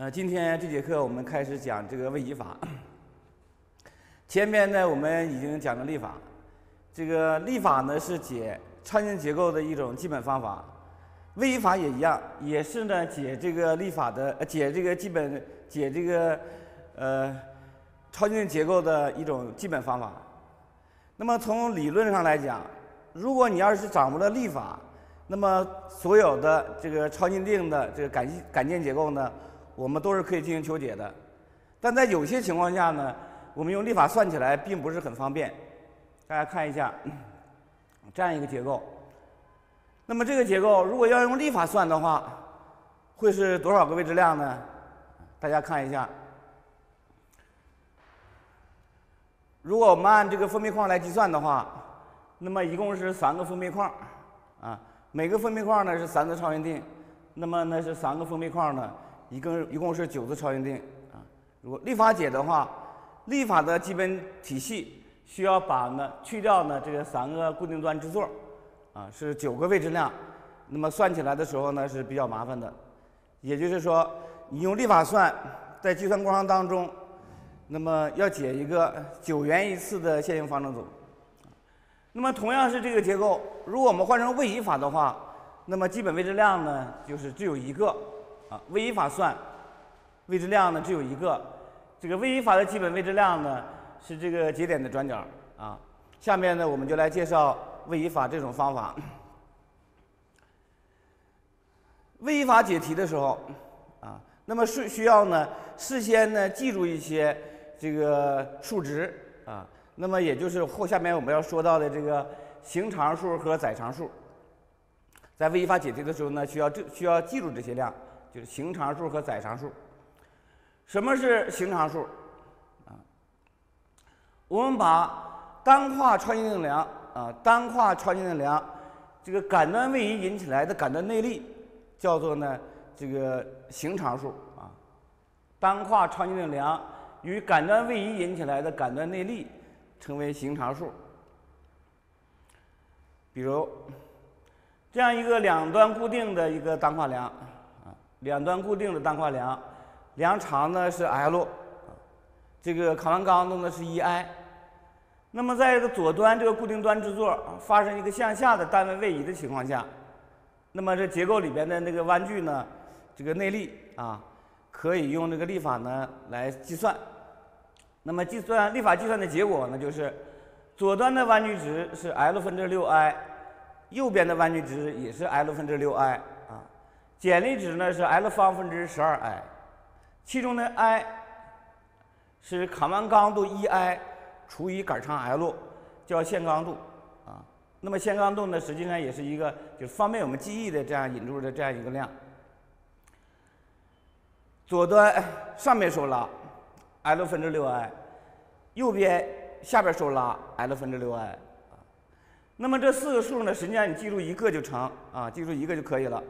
呃，今天这节课我们开始讲这个位移法。前面呢，我们已经讲了立法。这个立法呢是解超线结构的一种基本方法，位移法也一样，也是呢解这个立法的解这个基本解这个呃超线结构的一种基本方法。那么从理论上来讲，如果你要是掌握了立法，那么所有的这个超静定的这个感感件结构呢，我们都是可以进行求解的。但在有些情况下呢，我们用立法算起来并不是很方便。大家看一下这样一个结构。那么这个结构如果要用立法算的话，会是多少个位质量呢？大家看一下。如果我们按这个封闭框来计算的话，那么一共是三个封闭框啊。每个封闭框呢是三次超限定，那么那是三个封闭框呢，一共一共是九次超限定啊。如果立法解的话，立法的基本体系需要把呢去掉呢这个三个固定端之座，啊是九个位质量，那么算起来的时候呢是比较麻烦的。也就是说，你用立法算，在计算过程当中，那么要解一个九元一次的线性方程组。那么同样是这个结构，如果我们换成位移法的话，那么基本位质量呢就是只有一个啊。位移法算位质量呢只有一个，这个位移法的基本位质量呢是这个节点的转角啊。下面呢我们就来介绍位移法这种方法。位移法解题的时候啊，那么是需要呢事先呢记住一些这个数值啊。那么也就是后下面我们要说到的这个行常数和载常数，在位移法解题的时候呢，需要这需要记住这些量，就是行常数和载常数。什么是行常数？啊，我们把单跨超线性梁啊，单跨超线性梁这个感端位移引起来的感端内力叫做呢这个行常数啊，单跨超线性梁与感端位移引起来的感端内力。称为行常数。比如这样一个两端固定的一个单跨梁，两端固定的单跨梁，梁长呢是 l，这个扛完刚度呢是 e_i。那么在这个左端这个固定端支座发生一个向下的单位位移的情况下，那么这结构里边的那个弯距呢，这个内力啊，可以用这个立法呢来计算。那么计算立法计算的结果呢，就是左端的弯矩值是 l 分之六 i，右边的弯矩值也是 l 分之六 i 啊，剪力值呢是 l 方分之十二 i，其中的 i 是扛完刚度 e_i 除以杆长 l，叫线刚度啊。那么线刚度呢，实际上也是一个就是方便我们记忆的这样引入的这样一个量。左端上面受拉。l 分之六 i，右边下边受拉 l 分之六 i，那么这四个数呢，实际上你记住一个就成啊，记住一个就可以了，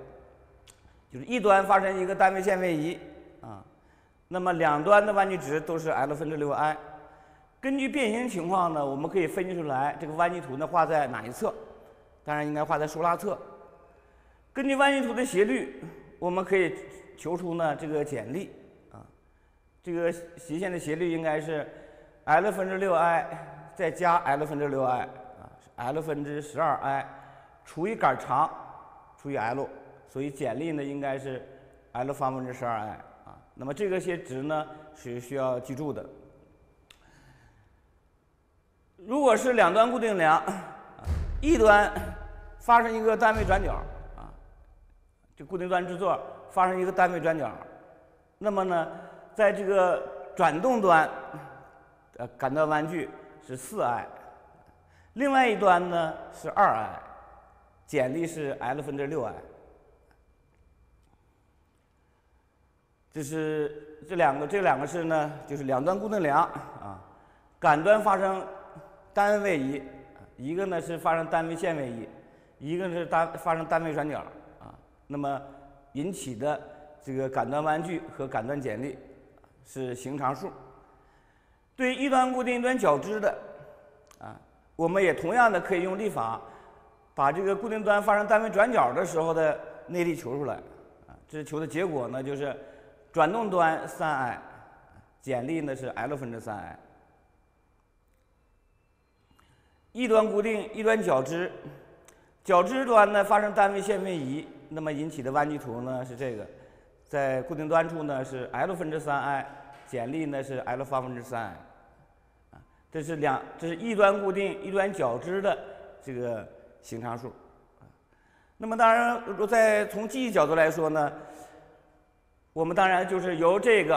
就是一端发生一个单位线位移啊，那么两端的弯曲值都是 l 分之六 i，根据变形情况呢，我们可以分析出来这个弯曲图呢画在哪一侧，当然应该画在受拉侧，根据弯曲图的斜率，我们可以求出呢这个剪力啊。这个斜线的斜率应该是 l 分之六 i 再加 l 分之六 i 啊，l 分之十二 i 除以杆长除以 l，所以剪力呢应该是 l 方分之十二 i 啊。那么这个些值呢是需要记住的。如果是两端固定梁，一端发生一个单位转角啊，这固定端之座发生一个单位转角，那么呢？在这个转动端，呃，感端弯距是四 i，另外一端呢是二 i，剪力是 l 分之六 i。这是这两个，这两个是呢，就是两端固定梁啊，杆端发生单位移，一个呢是发生单位线位移，一个呢是单发生单位转角啊，那么引起的这个杆端弯距和杆端剪力。是行常数。对一端固定一端角支的，啊，我们也同样的可以用立法，把这个固定端发生单位转角的时候的内力求出来，啊，这求的结果呢就是转动端三 i，剪力呢是 l 分之三 i。一端固定，一端角支，角支端呢发生单位线位移，那么引起的弯曲图呢是这个，在固定端处呢是 l 分之三 i，剪力呢是 l 方分之三 i，这是两，这是一端固定，一端角支的这个形常数。那么当然，如果在从记忆角度来说呢，我们当然就是由这个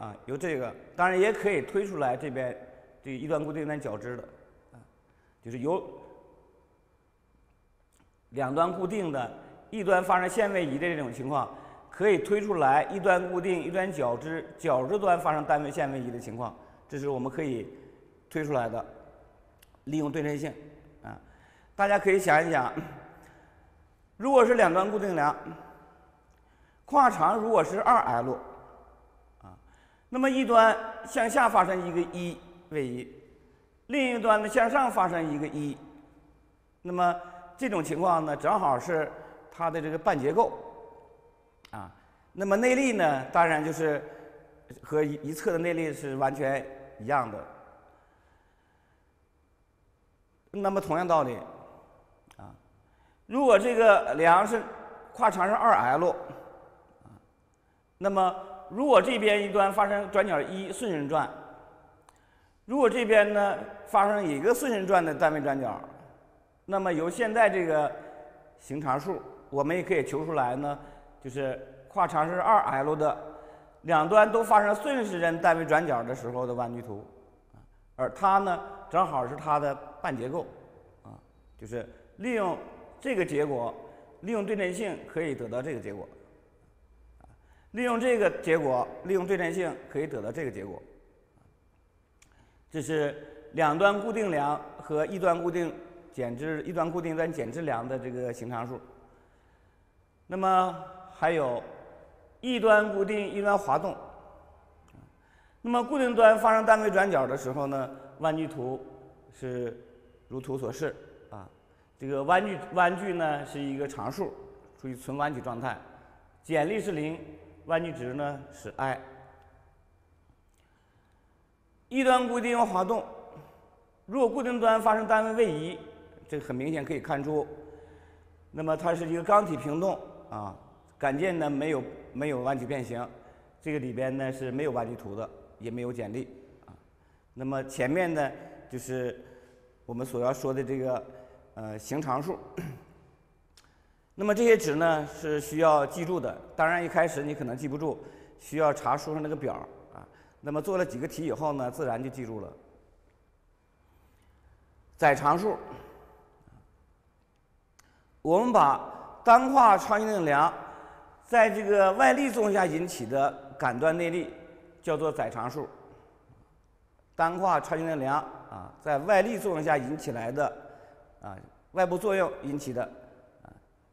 啊，由这个，当然也可以推出来这边这一端固定一端角支的。啊就是由两端固定的，一端发生线位移的这种情况，可以推出来一端固定一端角支，角支端发生单位线位移的情况，这是我们可以推出来的。利用对称性啊，大家可以想一想，如果是两端固定梁，跨长如果是二 l 啊，那么一端向下发生一个一位移。另一端呢向上发生一个一，那么这种情况呢正好是它的这个半结构啊。那么内力呢当然就是和一侧的内力是完全一样的。那么同样道理啊，如果这个梁是跨长是二 l，那么如果这边一端发生转角一顺时针转。如果这边呢发生一个顺时针转的单位转角，那么由现在这个形常数，我们也可以求出来呢，就是跨长是二 l 的两端都发生顺时针单位转角的时候的弯曲图，而它呢正好是它的半结构，啊，就是利用这个结果，利用对称性可以得到这个结果，利用这个结果，利用对称性可以得到这个结果。这是两端固定梁和一端固定减支一端固定端减支梁的这个形常数。那么还有一端固定一端滑动。那么固定端发生单位转角的时候呢，弯矩图是如图所示啊。这个弯矩弯矩呢是一个常数，处于纯弯曲状态，剪力是零，弯曲值呢是 i。一端固定滑动，如果固定端发生单位位移，这个很明显可以看出，那么它是一个钢体平动啊，杆件呢没有没有弯曲变形，这个里边呢是没有弯曲图的，也没有剪力啊。那么前面呢就是我们所要说的这个呃形常数。那么这些值呢是需要记住的，当然一开始你可能记不住，需要查书上那个表啊。那么做了几个题以后呢，自然就记住了。载常数，我们把单跨超轻定梁在这个外力作用下引起的感端内力叫做载常数。单跨超轻定梁啊，在外力作用下引起来的啊，外部作用引起的，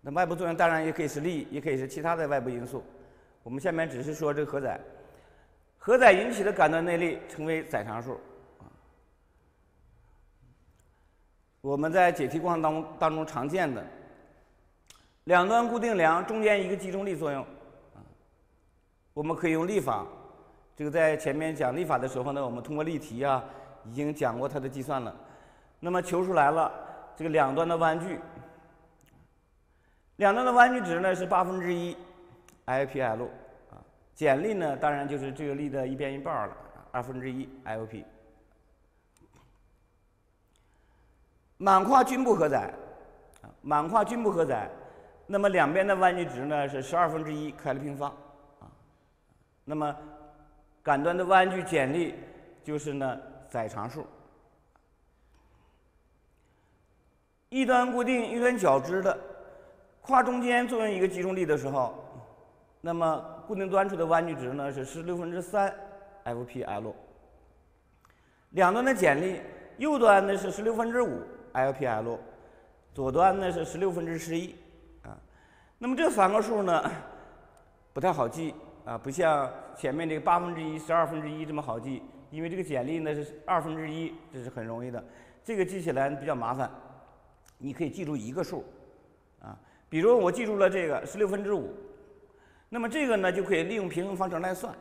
那外部作用当然也可以是力，也可以是其他的外部因素。我们下面只是说这个荷载。荷载引起的感端内力称为载常数。我们在解题过程当中当中常见的两端固定梁中间一个集中力作用，我们可以用力法。这个在前面讲力法的时候呢，我们通过例题啊已经讲过它的计算了。那么求出来了这个两端的弯距，两端的弯距值呢是八分之一 Ipl 啊。剪力呢，当然就是这个力的一边一半了，二分之一 Lp。满跨均不荷载，啊，满跨均不荷载，那么两边的弯曲值呢是十二分之一开了平方，啊，那么杆端的弯曲剪力就是呢载常数。一端固定一端角支的，跨中间作用一个集中力的时候，那么。固定端处的弯曲值呢是十六分之三 Fpl，两端的剪力，右端呢是十六分之五 Lpl，左端呢是十六分之十一啊。那么这三个数呢不太好记啊，不像前面这个八分之一、十二分之一这么好记，因为这个剪力呢是二分之一，这是很容易的。这个记起来比较麻烦，你可以记住一个数，比如我记住了这个十六分之五。那么这个呢就可以利用平衡方程来算。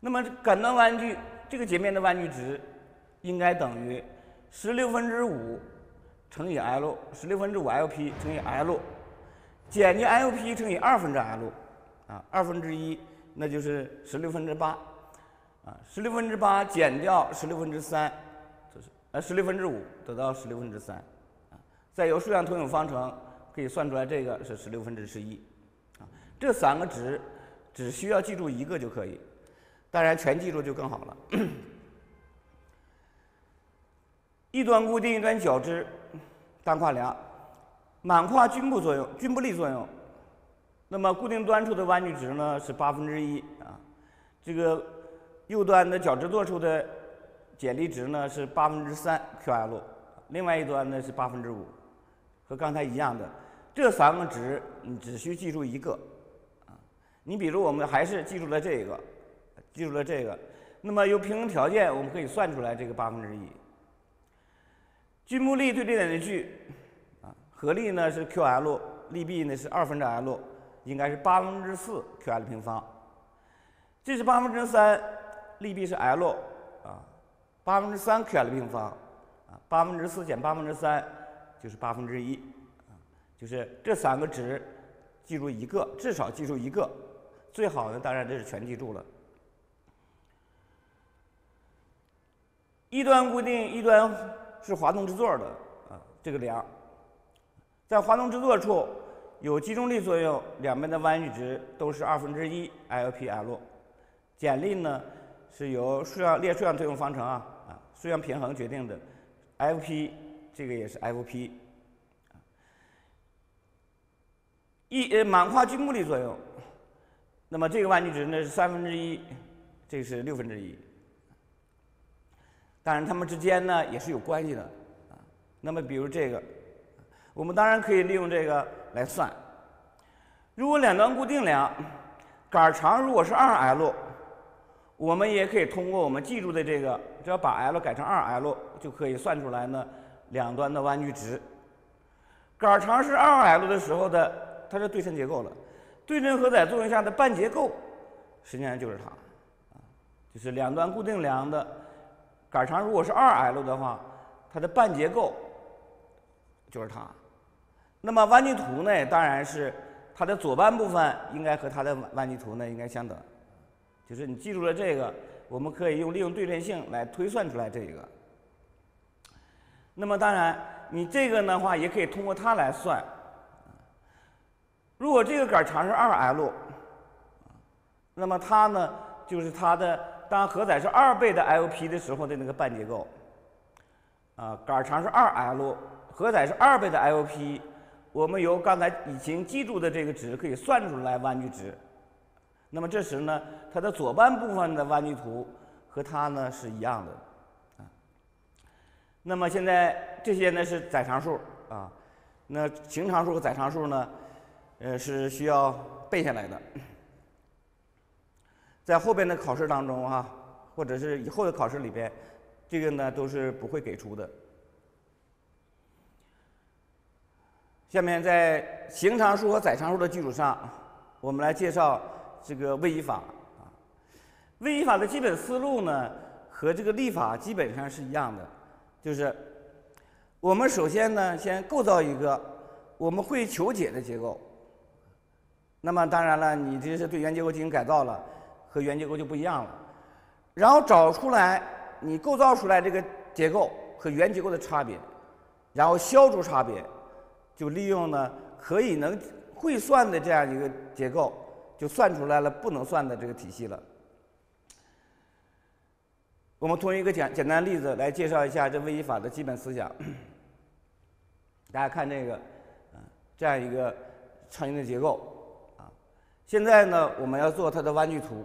那么感端弯距这个截面的弯距值应该等于十六分之五乘以 l，十六分之五 lp 乘以 l，减去 lp 乘以二分之 l，啊，二分之一那就是十六分之八，啊，十六分之八减掉十六分之三，就是呃十六分之五得到十六分之三，啊，再由数量投影方程可以算出来这个是十六分之十一，啊，这三个值只需要记住一个就可以。当然，全记住就更好了。一端固定，一端角支，单跨梁，满跨均布作用，均布力作用。那么固定端处的弯距值呢是八分之一啊。这个右端的角支座处的剪力值呢是八分之三 QL，另外一端呢是八分之五，和刚才一样的。这三个值你只需记住一个啊。你比如我们还是记住了这个。记住了这个，那么由平衡条件，我们可以算出来这个八分之一。均布力对这点的距，啊，合力呢是 QL，力臂呢是二分之 L，应该是八分之四 QL 平方。这是八分之三，力臂是 L，啊，八分之三 QL 平方，啊，八分之四减八分之三就是八分之一，就是这三个值记住一个，至少记住一个，最好的当然这是全记住了。一端固定，一端是滑动支座的啊，这个梁，在滑动支座处有集中力作用，两边的弯距值都是二分之一 LPL，剪力呢是由数量列数量作用方程啊啊数量平衡决定的，FP 这个也是 FP，一呃满跨均布力作用，那么这个弯距值呢是三分之一，这是六分之一。当然，它们之间呢也是有关系的啊。那么，比如这个，我们当然可以利用这个来算。如果两端固定梁，杆长如果是二 L，我们也可以通过我们记住的这个，只要把 L 改成二 L，就可以算出来呢两端的弯距值。杆长是二 L 的时候的，它是对称结构了。对称荷载作用下的半结构，实际上就是它，啊，就是两端固定梁的。杆长如果是二 L 的话，它的半结构就是它。那么弯距图呢，当然是它的左半部分应该和它的弯距图呢应该相等。就是你记住了这个，我们可以用利用对称性来推算出来这个。那么当然，你这个的话也可以通过它来算。如果这个杆长是二 L，那么它呢就是它的。当荷载是二倍的 LP 的时候的那个半结构，啊，杆长是二 L，荷载是二倍的 LP，我们由刚才已经记住的这个值可以算出来弯距值。那么这时呢，它的左半部分的弯距图和它呢是一样的，啊。那么现在这些呢是载常数啊，那行长数和载常数呢，呃是需要背下来的。在后边的考试当中哈，或者是以后的考试里边，这个呢都是不会给出的。下面在行常数和载常数的基础上，我们来介绍这个位移法啊。位移法的基本思路呢和这个力法基本上是一样的，就是我们首先呢先构造一个我们会求解的结构。那么当然了，你这是对原结构进行改造了。和原结构就不一样了，然后找出来你构造出来这个结构和原结构的差别，然后消除差别，就利用呢可以能会算的这样一个结构，就算出来了不能算的这个体系了。我们通过一个简简单例子来介绍一下这位移法的基本思想。大家看这个，这样一个成型的结构，现在呢我们要做它的弯距图。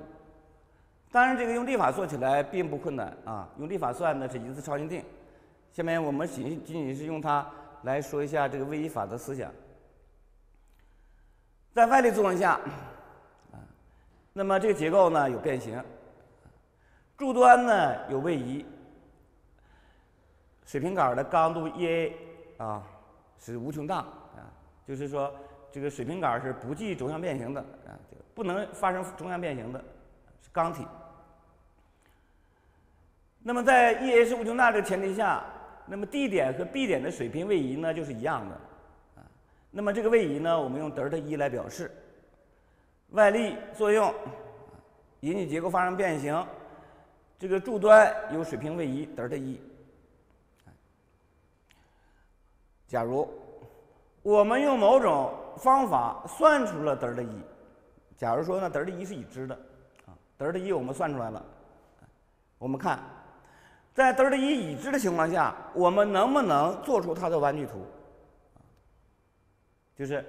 当然，这个用力法做起来并不困难啊。用力法算呢是一次超限定。下面我们仅仅仅是用它来说一下这个位移法的思想。在外力作用下，啊，那么这个结构呢有变形，柱端呢有位移，水平杆的刚度 EA 啊是无穷大啊，就是说这个水平杆是不计轴向变形的啊，这个不能发生轴向变形的，是钢体。那么在 E H 无穷大的前提下，那么 D 点和 B 点的水平位移呢就是一样的啊。那么这个位移呢，我们用德尔塔 E 来表示，外力作用引起结构发生变形，这个柱端有水平位移德尔塔 E。假如我们用某种方法算出了德尔塔一，假如说呢德尔塔一是已知的，啊，德尔塔一我们算出来了，我们看，在德尔塔一已知的情况下，我们能不能做出它的弯矩图？就是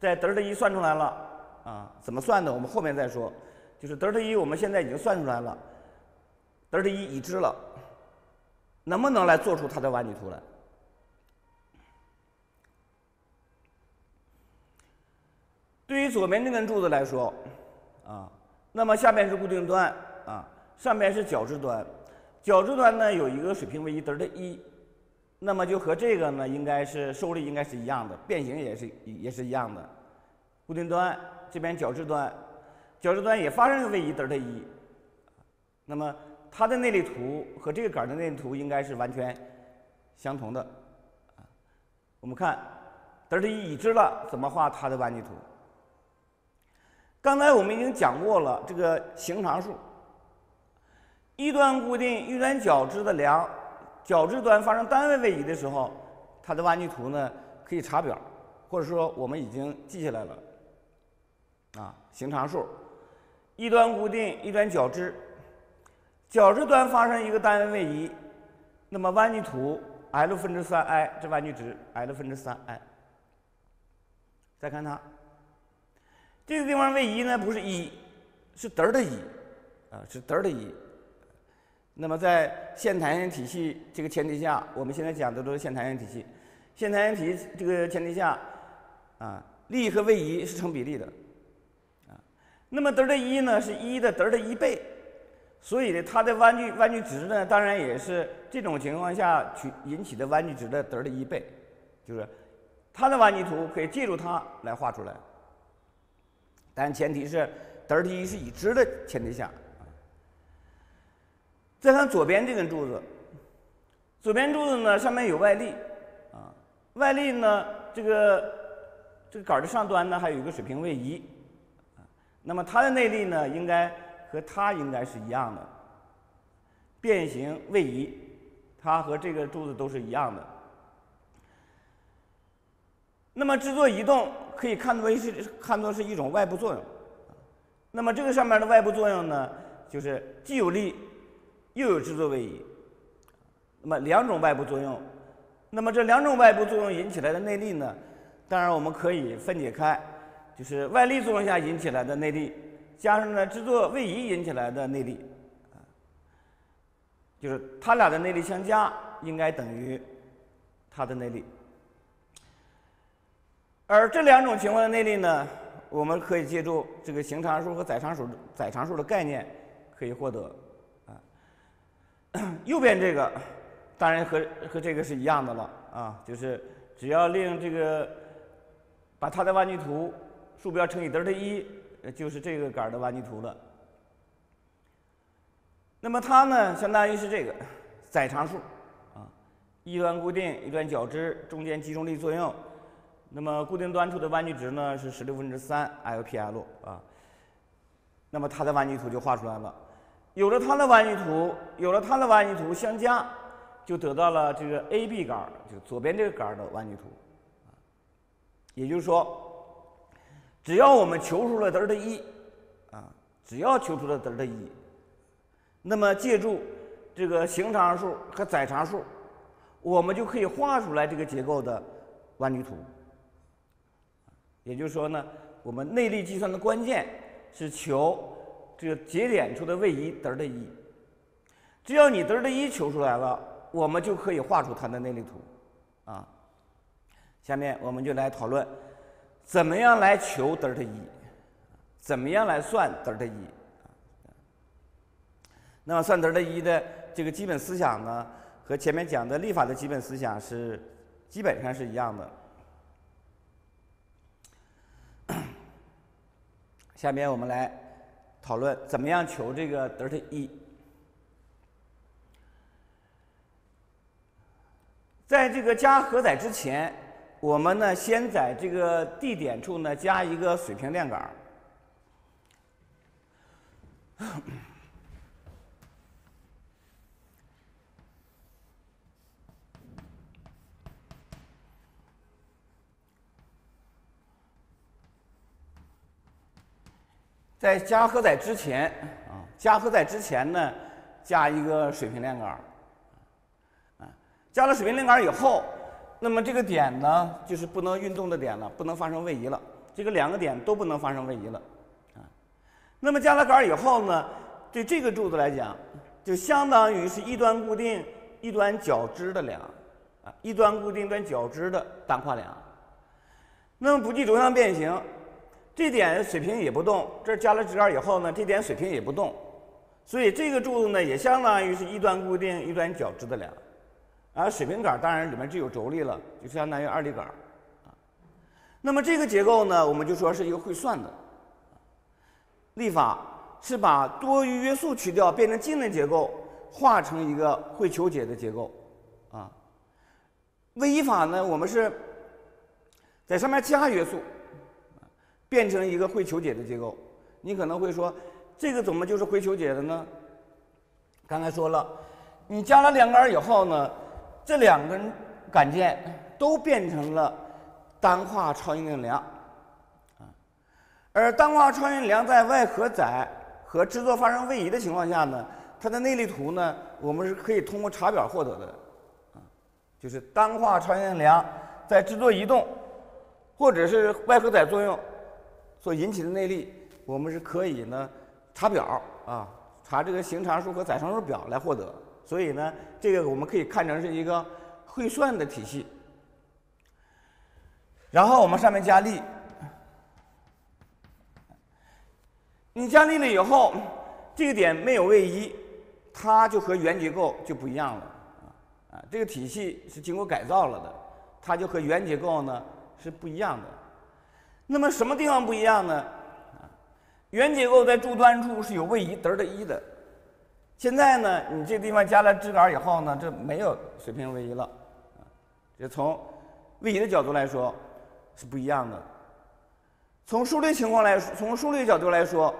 在德尔塔一算出来了，啊，怎么算的？我们后面再说。就是德尔塔一我们现在已经算出来了，德尔塔一已知了，能不能来做出它的弯矩图来？对于左边这根柱子来说，啊，那么下边是固定端，啊，上面是角质端，角质端呢有一个水平位移德尔塔一，那么就和这个呢应该是受力应该是一样的，变形也是也是一样的。固定端这边角质端，角质端也发生位移德尔塔一，那么它的内力图和这个杆的内力图应该是完全相同的。啊，我们看德尔塔一已知了，怎么画它的弯曲图？刚才我们已经讲过了这个形常数，一端固定一端角质的梁，角质端发生单位位移的时候，它的弯曲图呢可以查表，或者说我们已经记下来了。啊，形常数，一端固定一端角质，角质端发生一个单位位移，那么弯曲图 L 分之三 i 这弯曲值 L 分之三 i。再看它。这个地方位移呢不是一，是德尔塔一，啊是德尔塔一。那么在线弹性体系这个前提下，我们现在讲的都是线弹性体系。线弹性体系这个前提下，啊力和位移是成比例的，啊。那么德尔塔一呢是一的德尔塔一倍，所以呢它的弯曲弯曲值呢当然也是这种情况下取引起的弯曲值的德尔塔一倍，就是它的弯曲图可以借助它来画出来。但前提是德尔塔一是已知的前提下。再看左边这根柱子，左边柱子呢上面有外力，啊，外力呢这个这个杆的上端呢还有一个水平位移，那么它的内力呢应该和它应该是一样的，变形位移，它和这个柱子都是一样的。那么制作移动可以看作是看作是一种外部作用，那么这个上面的外部作用呢，就是既有力又有制作位移，那么两种外部作用，那么这两种外部作用引起来的内力呢，当然我们可以分解开，就是外力作用下引起来的内力，加上呢制作位移引起来的内力，就是它俩的内力相加应该等于它的内力。而这两种情况的内力呢，我们可以借助这个形常数和载常数载常数的概念可以获得啊。右边这个当然和和这个是一样的了啊，就是只要令这个把它的弯曲图数标乘以德尔塔一，就是这个杆的弯曲图了。那么它呢，相当于是这个载常数啊，一端固定一端角质，中间集中力作用。那么固定端处的弯曲值呢是十六分之三 LPL 啊，那么它的弯曲图就画出来了。有了它的弯曲图，有了它的弯曲图相加，就得到了这个 AB 杆，就左边这个杆的弯曲图。也就是说，只要我们求出了德尔塔一，啊，只要求出了德尔塔一，那么借助这个形常数和载常数，我们就可以画出来这个结构的弯曲图。也就是说呢，我们内力计算的关键是求这个节点处的位移德尔塔一。只要你德尔塔一求出来了，我们就可以画出它的内力图，啊。下面我们就来讨论，怎么样来求德尔塔一，怎么样来算德尔塔一。那么算德尔塔一的这个基本思想呢，和前面讲的力法的基本思想是基本上是一样的。下面我们来讨论怎么样求这个德尔塔一。在这个加荷载之前，我们呢先在这个 D 点处呢加一个水平链杆。在加荷载之前啊，加荷载之前呢，加一个水平链杆啊，加了水平链杆以后，那么这个点呢，就是不能运动的点了，不能发生位移了。这个两个点都不能发生位移了啊。那么加了杆以后呢，对这个柱子来讲，就相当于是一端固定、一端角支的梁啊，一端固定、端角支的单跨梁。那么不计轴向变形。这点水平也不动，这加了支杆以后呢，这点水平也不动，所以这个柱子呢也相当于是一端固定一端角支的梁，而水平杆当然里面就有轴力了，就相当于二力杆啊。那么这个结构呢，我们就说是一个会算的立法，是把多余约束去掉，变成静能结构，化成一个会求解的结构啊。位移法呢，我们是在上面加约束。变成一个会求解的结构，你可能会说，这个怎么就是会求解的呢？刚才说了，你加了两杆以后呢，这两根杆件都变成了单跨超音定梁，啊，而单跨超音梁在外荷载和制作发生位移的情况下呢，它的内力图呢，我们是可以通过查表获得的，啊，就是单跨超音梁在制作移动或者是外荷载作用。所引起的内力，我们是可以呢查表啊，查这个行常数和载常数表来获得。所以呢，这个我们可以看成是一个会算的体系。然后我们上面加力，你加力了以后，这个点没有位移，它就和原结构就不一样了啊啊，这个体系是经过改造了的，它就和原结构呢是不一样的。那么什么地方不一样呢？啊，原结构在柱端处是有位移德尔塔一的，现在呢，你这地方加了支杆以后呢，这没有水平位移了，啊，这从位移的角度来说是不一样的。从数力情况来，从数力角度来说，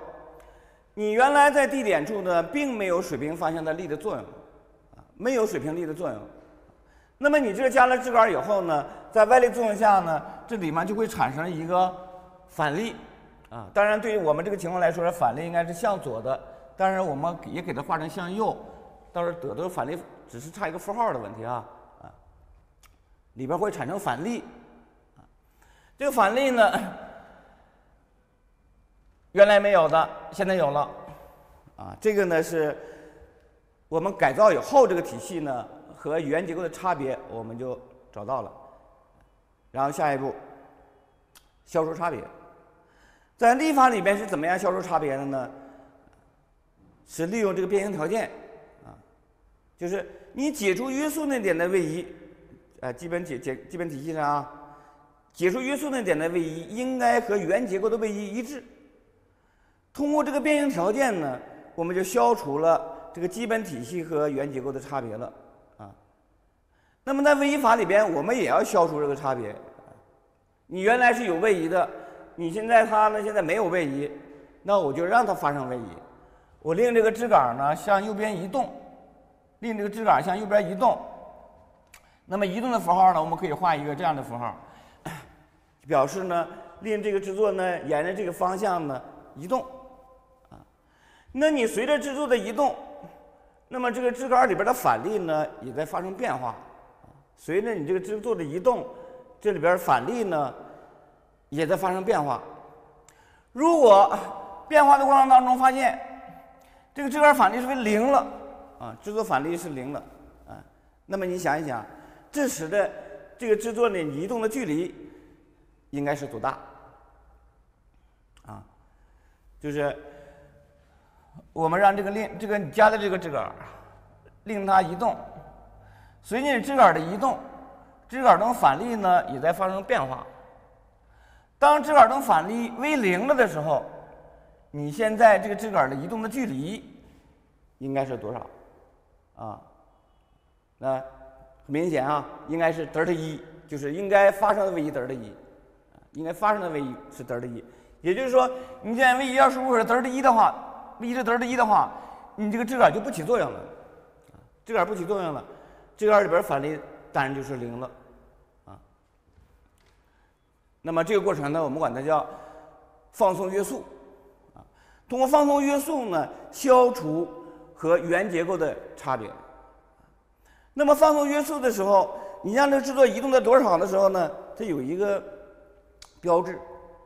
你原来在地点处呢，并没有水平方向的力的作用，啊，没有水平力的作用。那么你这加了支杆以后呢，在外力作用下呢，这里面就会产生一个反力，啊，当然对于我们这个情况来说，反力应该是向左的，当然我们也给它画成向右，到时候得的反力只是差一个符号的问题啊，啊，里边会产生反力，啊，这个反力呢，原来没有的，现在有了，啊，这个呢是我们改造以后这个体系呢。和原结构的差别，我们就找到了。然后下一步，消除差别，在立法里边是怎么样消除差别的呢？是利用这个变形条件啊，就是你解除约束那点的位移，呃，基本解解基本体系上啊，解除约束那点的位移应该和原结构的位移一致。通过这个变形条件呢，我们就消除了这个基本体系和原结构的差别了啊。那么在位移法里边，我们也要消除这个差别。你原来是有位移的，你现在它呢现在没有位移，那我就让它发生位移。我令这个支杆呢向右边移动，令这个支杆向右边移动。那么移动的符号呢，我们可以画一个这样的符号，表示呢令这个制作呢沿着这个方向呢移动。啊，那你随着制作的移动，那么这个支杆里边的反力呢也在发生变化。随着你这个支座的移动，这里边反力呢也在发生变化。如果变化的过程当中发现这个支杆反力是为零了啊，制作反力是零了啊，那么你想一想，这时的这个制作呢移动的距离应该是多大？啊，就是我们让这个令这个你加的这个支杆令它移动。随着支杆的移动，支杆灯反力呢也在发生变化。当支杆灯反力为零了的时候，你现在这个支杆的移动的距离应该是多少？啊，那很明显啊，应该是德尔塔一，就是应该发生的位移德尔塔一，应该发生的位移是德尔塔一。也就是说，你现在位移要是如果是德尔塔一的话，位移是德尔塔一的话，你这个支杆就不起作用了，支杆不起作用了，支杆里边反力当然就是零了，啊。那么这个过程呢，我们管它叫放松约束。啊通过放松约束呢，消除和原结构的差别。那么放松约束的时候，你让这个制作移动在多少的时候呢？它有一个标志，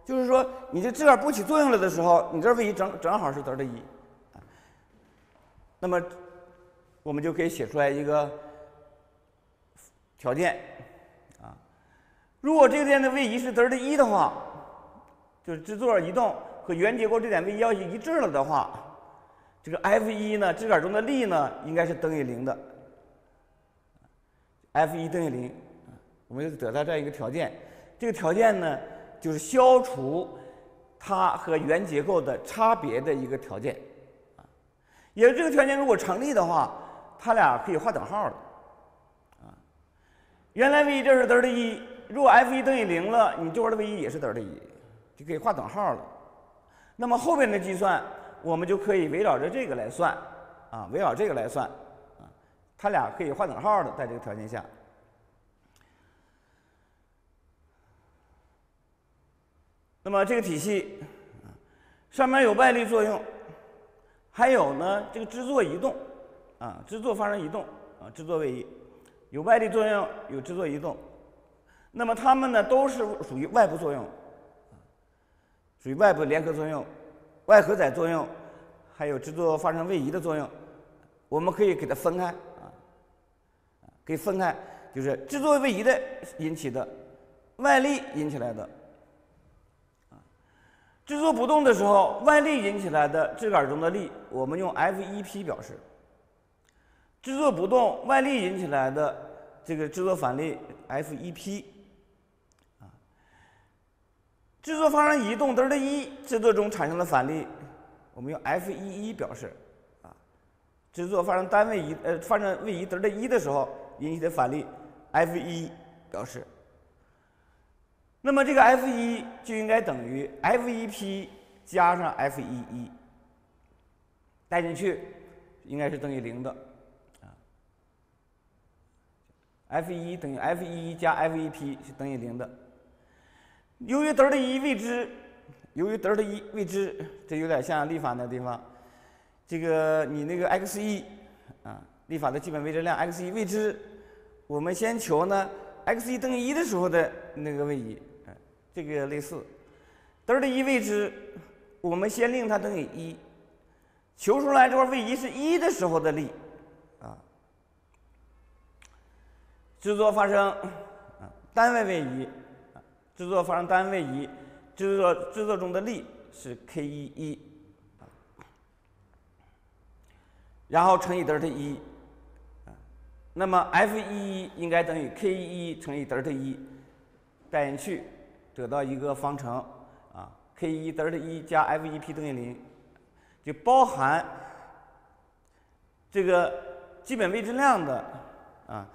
就是说你这支杆不起作用了的时候，你这位移正正好是德尔塔一。那么我们就可以写出来一个条件啊，如果这个点的位移是德尔塔一的话，就是制作移动。和原结构这点位移要一致了的话，这个 F 一呢，支杆中的力呢，应该是等于零的。F 一等于零，我们就得到这样一个条件。这个条件呢，就是消除它和原结构的差别的一个条件。也就这个条件如果成立的话，它俩可以画等号的。原来 V 这是德尔塔一，如果 F 一等于零了，你这块的 V 一也是德尔塔一，就可以画等号了。那么后边的计算，我们就可以围绕着这个来算，啊，围绕这个来算，啊，它俩可以画等号的，在这个条件下。那么这个体系，上面有外力作用，还有呢这个支座移动，啊，支座发生移动，啊，支座位移，有外力作用，有支座移动，那么它们呢都是属于外部作用。属于外部联合作用、外荷载作用，还有制作发生位移的作用，我们可以给它分开啊，可以分开，就是制作位移的引起的外力引起来的，制作不动的时候，外力引起来的支杆中的力，我们用 F1P 表示；制作不动，外力引起来的这个制作反力 F1P 啊。制作发生移动德尔塔一，制作中产生的反力，我们用 F 一一表示，啊，制作发生单位移呃发生位移德尔塔一的时候引起的反力 F 一表示。那么这个 F 一就应该等于 F 一 P 加上 F 一一，带进去应该是等于零的，啊，F 一等于 F 一加 F 一 P 是等于零的。由于德尔塔一未知，由于德尔塔一未知，这有点像立法那地方。这个你那个 x 一啊，立法的基本位质量 x 一未知，我们先求呢 x 一等于一的时候的那个位移，这个类似。德尔塔一未知，我们先令它等于一，求出来这块位移是一的时候的力，啊，制作发生单位位移。制作发生单位移，制作制作中的力是 k 一一，然后乘以德尔塔一，那么 F 一一应该等于 k 一一乘以德尔塔一，带进去得到一个方程啊，k 一德尔塔一加 F 一 P 等于零，就包含这个基本位质量的啊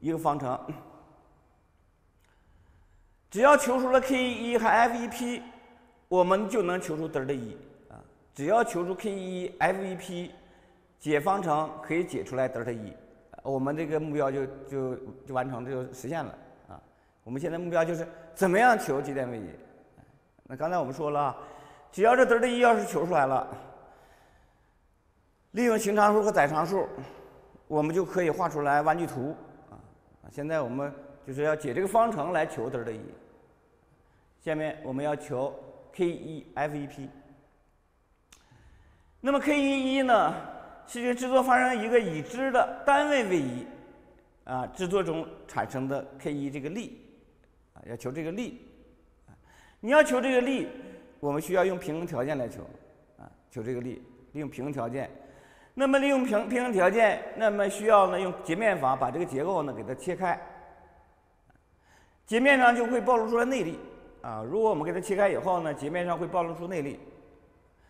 一个方程。只要求出了 k 一和 f 一 p，我们就能求出德尔塔一啊。只要求出 k 一 f 一 p，解方程可以解出来德尔塔一，我们这个目标就就就完成，就实现了啊。我们现在目标就是怎么样求极点位移。那刚才我们说了，只要这德尔塔一要是求出来了，利用行常数和载常数，我们就可以画出来弯矩图。现在我们就是要解这个方程来求德尔塔一。下面我们要求 k 一 f 一 p，那么 k 一一呢，是个制作发生一个已知的单位位移，啊，制作中产生的 k 一这个力，啊，要求这个力，你要求这个力，我们需要用平衡条件来求，啊，求这个力，利用平衡条件，那么利用平平衡条件，那么需要呢用截面法把这个结构呢给它切开，截面上就会暴露出来内力。啊，如果我们给它切开以后呢，截面上会暴露出内力，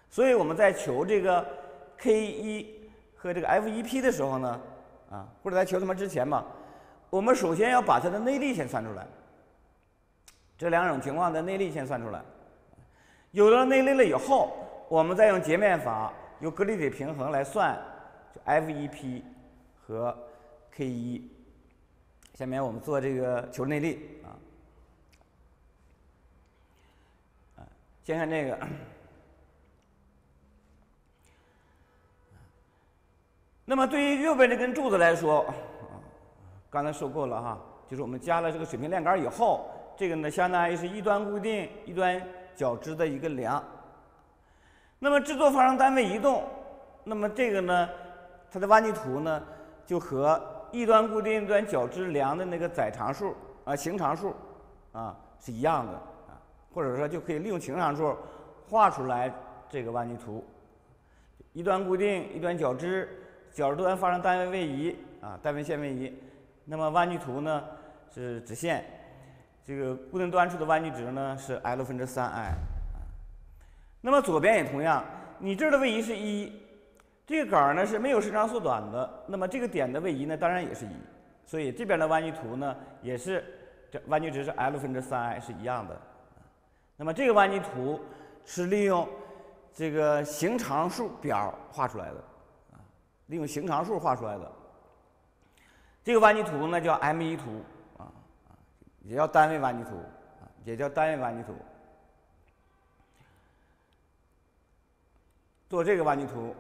所以我们在求这个 K 一和这个 F 一 P 的时候呢，啊，或者在求它们之前吧，我们首先要把它的内力先算出来。这两种情况的内力先算出来，有了内力了以后，我们再用截面法，用格里底平衡来算就 F 一 P 和 K 一。下面我们做这个求内力啊，啊，先看这个。那么对于右边这根柱子来说，刚才说过了哈，就是我们加了这个水平链杆以后。这个呢，相当于是一端固定、一端角支的一个梁。那么制作发生单位移动，那么这个呢，它的弯曲图呢，就和一端固定、一端角支梁的那个载常数啊、形常数啊是一样的啊，或者说就可以利用形常数画出来这个弯曲图。一端固定，一端角支，角端发生单位位移啊，单位线位移。那么弯曲图呢是直线。这个固定端处的弯曲值呢是 L 分之三 i，那么左边也同样，你这儿的位移是一，这个杆儿呢是没有伸长缩短的，那么这个点的位移呢当然也是一，所以这边的弯曲图呢也是这弯曲值是 L 分之三 i 是一样的，那么这个弯曲图是利用这个行常数表画出来的，啊，利用行常数画出来的，这个弯曲图呢叫 M 一图啊。也叫单位弯曲图啊，也叫单位弯曲图。做这个弯曲图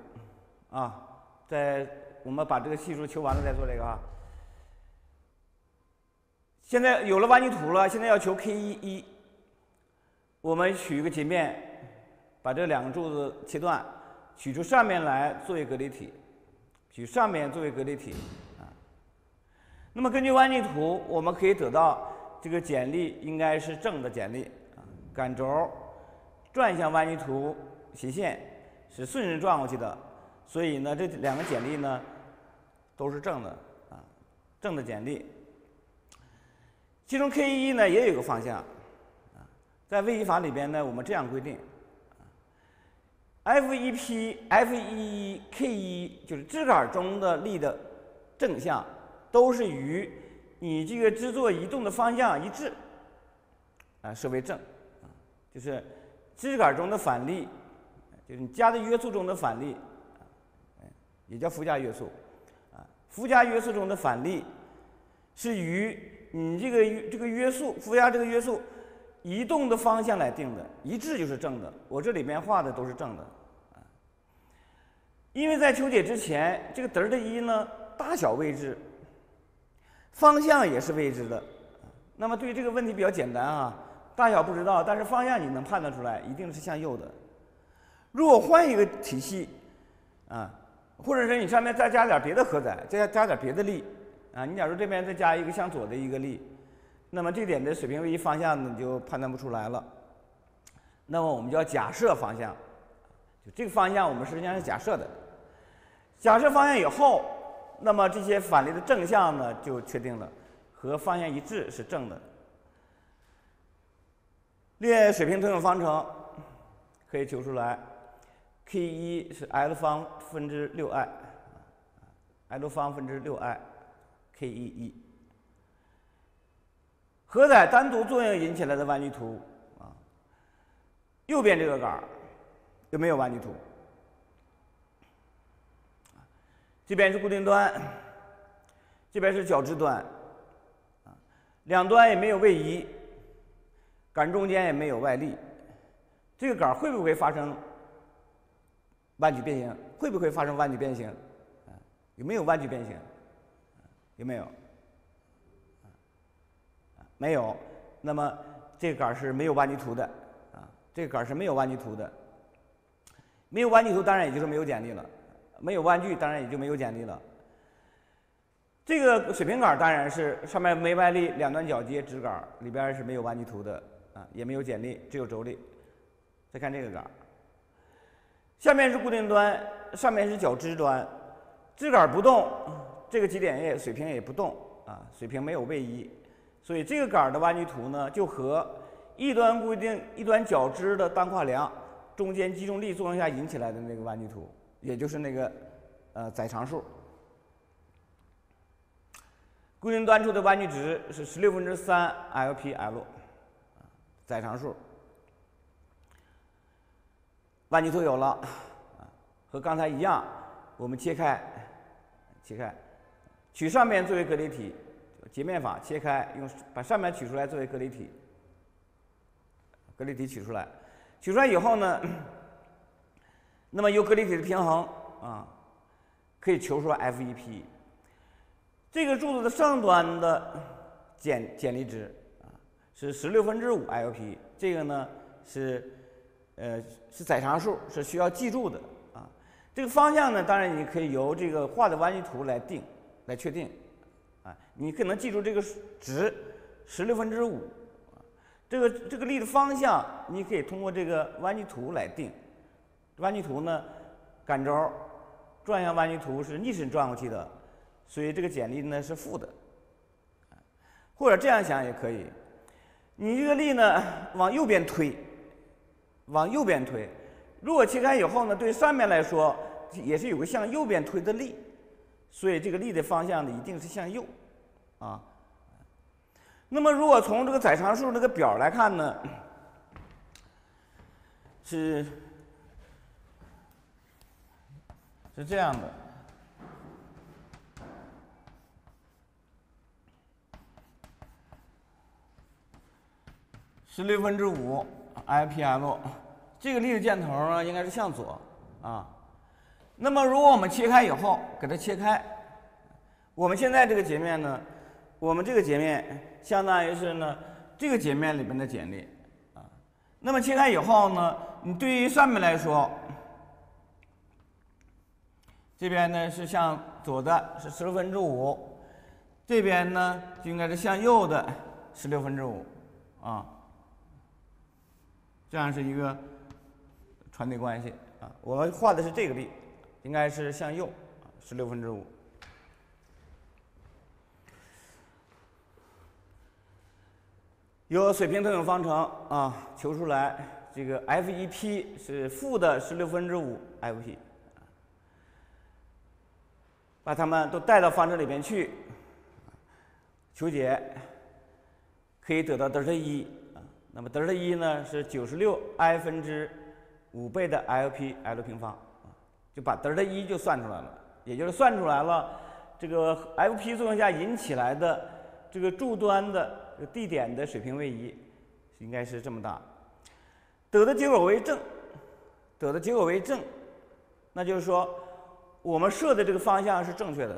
啊，在我们把这个系数求完了再做这个啊。现在有了弯曲图了，现在要求 K 一一，我们取一个截面，把这两个柱子切断，取出上面来作为隔离体，取上面作为隔离体啊。那么根据弯曲图，我们可以得到。这个剪力应该是正的剪力啊，杆轴转向弯曲图斜线是顺时转过去的，所以呢，这两个剪力呢都是正的啊，正的剪力。其中 K 一呢也有个方向啊，在位移法里边呢，我们这样规定：F 一 P、F 一一、K 一就是支杆中的力的正向都是与你这个支座移动的方向一致，啊，设为正，啊，就是支杆中的反力，就是你加的约束中的反力，啊，也叫附加约束，啊，附加约束中的反力是与你这个这个约束附加这个约束移动的方向来定的，一致就是正的。我这里面画的都是正的，啊，因为在求解之前，这个德的一呢大小未知。方向也是未知的，那么对于这个问题比较简单啊，大小不知道，但是方向你能判断出来，一定是向右的。如果换一个体系，啊，或者是你上面再加点别的荷载，再加加点别的力，啊，你假如这边再加一个向左的一个力，那么这点的水平位移方向呢你就判断不出来了。那么我们就要假设方向，就这个方向我们实际上是假设的，假设方向以后。那么这些反力的正向呢，就确定了，和方向一致是正的。列水平通用方程可以求出来，K 一是 L 方分之六 i，L 方分之六 i，K 一一。荷载单独作用引起来的弯曲图啊，右边这个杆儿有没有弯曲图？这边是固定端，这边是角支端，啊，两端也没有位移，杆中间也没有外力，这个杆会不会发生弯曲变形？会不会发生弯曲变形？啊，有没有弯曲变形？有没有？没有。那么这个杆是没有弯曲图的，啊，这个杆是没有弯曲图的，没有弯曲图，当然也就是没有剪力了。没有弯曲，当然也就没有剪力了。这个水平杆当然是上面没外力，两端角接直杆，里边是没有弯曲图的啊，也没有剪力，只有轴力。再看这个杆儿，下面是固定端，上面是角支端，支杆不动，这个极点也水平也不动啊，水平没有位移，所以这个杆的弯曲图呢，就和一端固定一端角支的单跨梁中间集中力作用下引起来的那个弯曲图，也就是那个呃载常数。固定端处的弯曲值是十六分之三 LPL，载常数。弯曲图有了，啊，和刚才一样，我们切开，切开，取上面作为隔离体，截面法切开，用把上面取出来作为隔离体，隔离体取出来，取出来以后呢，那么由隔离体的平衡啊，可以求出 F 一 P，这个柱子的上端的剪剪力值啊是十六分之五 LP，这个呢是。呃，是载常数，是需要记住的啊。这个方向呢，当然你可以由这个画的弯曲图来定，来确定啊。你可能记住这个值十六分之五。这个这个力的方向，你可以通过这个弯曲图来定。弯曲图呢，杆轴转向弯曲图是逆时针转过去的，所以这个剪力呢是负的。或者这样想也可以，你这个力呢往右边推。往右边推，如果切开以后呢，对上面来说也是有个向右边推的力，所以这个力的方向呢一定是向右，啊。那么如果从这个载常数这个表来看呢，是是这样的，十六分之五。IPL，这个力的箭头呢应该是向左啊。那么如果我们切开以后，给它切开，我们现在这个截面呢，我们这个截面相当于是呢这个截面里边的剪力啊。那么切开以后呢，你对于上面来说，这边呢是向左的，是十六分之五；这边呢就应该是向右的十六分之五啊。这样是一个传递关系啊，我们画的是这个力，应该是向右啊，十六分之五。由水平特性方程啊求出来，这个 F1P 是负的十六分之五 Fp，把它们都带到方程里边去，求解，可以得到德尔塔一啊。那么德尔塔一呢是九十六 i 分之五倍的 Lp L 平方啊，就把德尔塔一就算出来了，也就是算出来了这个 Fp 作用下引起来的这个柱端的地点的水平位移应该是这么大。得的结果为正，得的结果为正，那就是说我们设的这个方向是正确的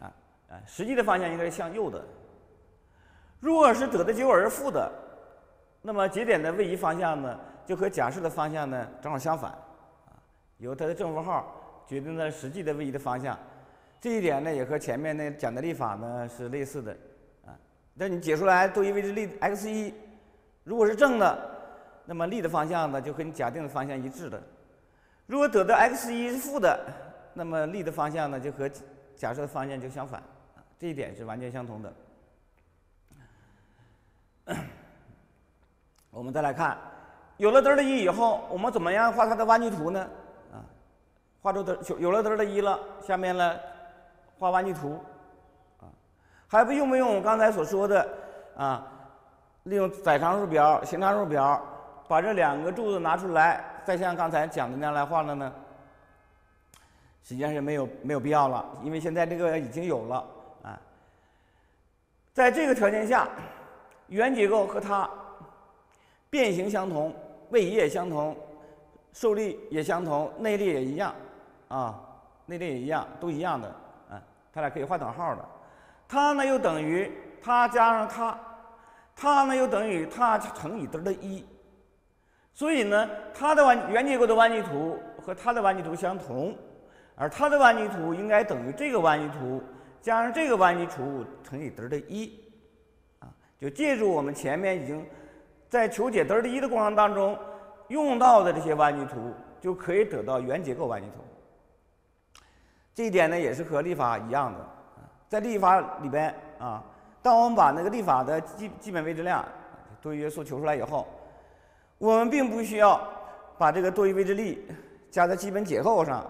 啊啊，实际的方向应该是向右的。如果是得的结果是负的。那么节点的位移方向呢，就和假设的方向呢正好相反，啊，由它的正负号决定了实际的位移的方向，这一点呢也和前面那讲的力法呢是类似的，啊，那你解出来多一未知力 x 一，如果是正的，那么力的方向呢就和你假定的方向一致的；如果得到 x 一是负的，那么力的方向呢就和假设的方向就相反，啊，这一点是完全相同的。我们再来看，有了德尔塔一以后，我们怎么样画它的弯曲图呢？啊，画出德有了德尔塔一了，下面呢画弯曲图，啊，还不用不用我刚才所说的啊，利用载常数表、行常数表，把这两个柱子拿出来，再像刚才讲的那样来画了呢？实际上是没有没有必要了，因为现在这个已经有了啊。在这个条件下，原结构和它。变形相同，位移也相同，受力也相同，内力也一样，啊，内力也一样，都一样的，啊，它俩可以画等号的。它呢又等于它加上它，它呢又等于它乘以德尔塔一。所以呢，它的弯原结构的弯曲图和它的弯曲图相同，而它的弯曲图应该等于这个弯曲图加上这个弯曲图乘以德尔塔一，啊，就借助我们前面已经。在求解德尔塔一的过程当中，用到的这些弯曲图就可以得到原结构弯曲图。这一点呢，也是和力法一样的。在力法里边啊，当我们把那个力法的基基本位质量多余约束求出来以后，我们并不需要把这个多余位置力加在基本结构上，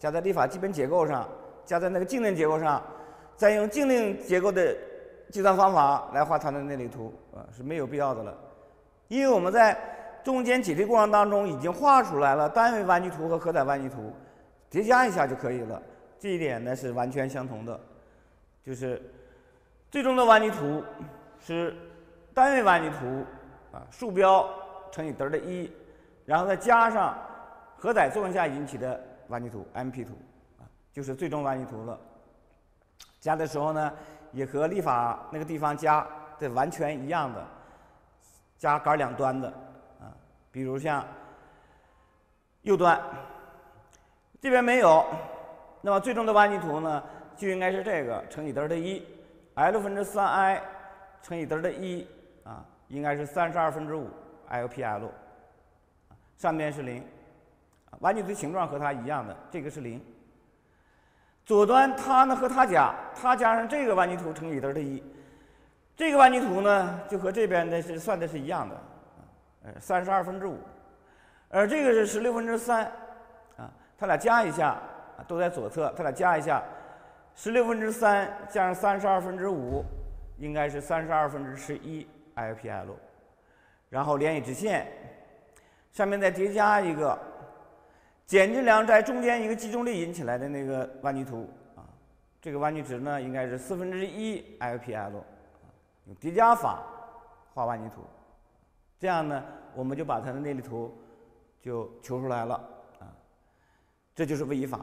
加在立法基本结构上，加在那个静电结构上，再用静电结构的计算方法来画它的内力图啊，是没有必要的了。因为我们在中间解题过程当中已经画出来了单位弯曲图和荷载弯曲图，叠加一下就可以了。这一点呢是完全相同的，就是最终的弯曲图是。单位弯曲图啊，竖标乘以德儿的一，然后再加上荷载作用下引起的弯曲图 M-P 图啊，就是最终弯曲图了。加的时候呢，也和立法那个地方加的完全一样的，加杆两端的啊，比如像右端这边没有，那么最终的弯曲图呢，就应该是这个乘以德尔塔一，L 分之三 I 乘以德尔塔一。啊，应该是三十二分之五 LPL，上面是零，弯曲图形状和它一样的，这个是零。左端它呢和它加，它加上这个弯曲图乘以德尔塔一，这个弯曲图呢就和这边的是算的是一样的，呃，三十二分之五，而这个是十六分之三，啊，它俩加一下，都在左侧，它俩加一下，十六分之三加上三十二分之五，应该是三十二分之十一。LPL，然后连一直线，下面再叠加一个减质量在中间一个集中力引起来的那个弯曲图啊，这个弯曲值呢应该是四分之一 LPL，叠加法画弯曲图，这样呢我们就把它的内力图就求出来了啊，这就是位移法。